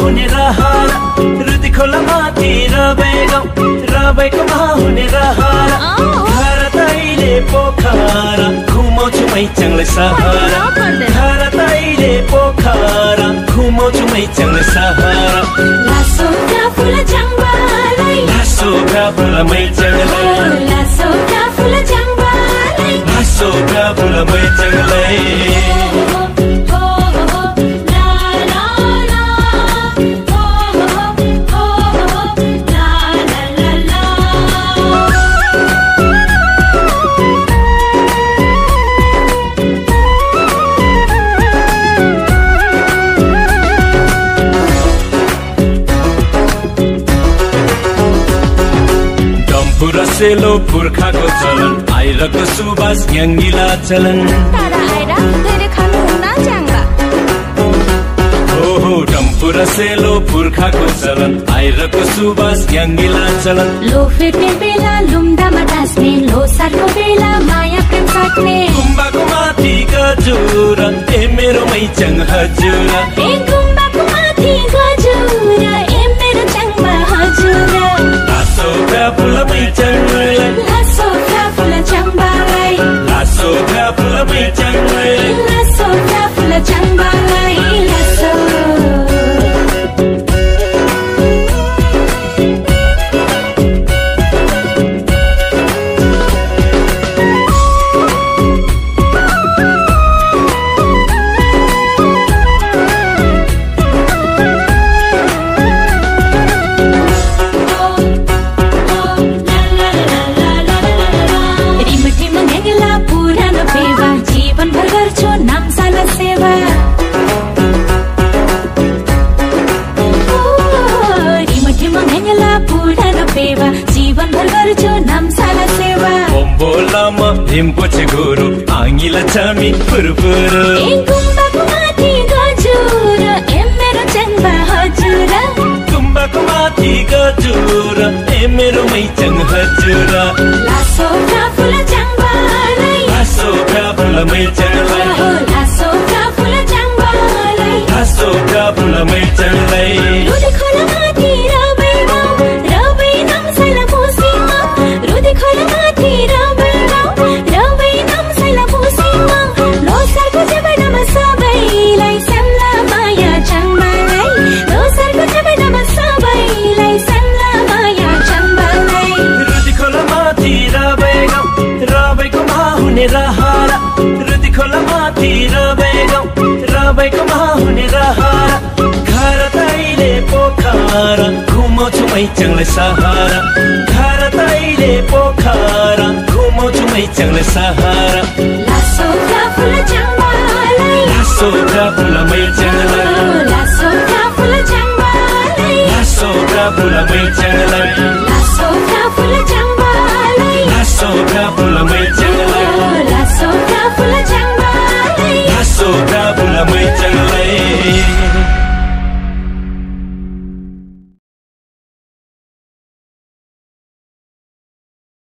हुने रहर। रुदी खोला माथि रबै रबैकोमा हुने रहर। घर तैले पोखरा घुमाउँछु मै चाङ्लै सहारा। घर तैले पोखर घुमाउँछु मै चाङ्लै सहरा। लासो फुल लासो फुल मै लासो फुल लासो फुल मै सेलो पुर्खाको चलन। आइरको सुबास ग्याङ्गिला चलन। र सेलो पुर्खाको चलन। आइरको सुबास ग्याङ्गिला चलन। लो फेर्ने बेला लुम्डामा टाँस्ने। लोसारको बेला माया प्रेम साट्ने। गुम्बाको माथि गजुर ए मेरो मैचङ हजुर रिम्पोछे गुरु आङ्गिला छामी ए गुम्बाको माथि गजुर ए मेरो चङ्बा हजुर गुम्बाको माथि गजुर ए मेरो मैचङ हजुर लासो फुल चङ्बालाई लासो फुल मैचङलाई हुने रहरा रुदी खोला माथि रबै गाउँ रबैको हुने रहरा घर तैले पोखरा। घुमाउँछु मैचङलाई सहारा। घर तैले पोखरा। घुमाउँछु मैचङलाई सहारा।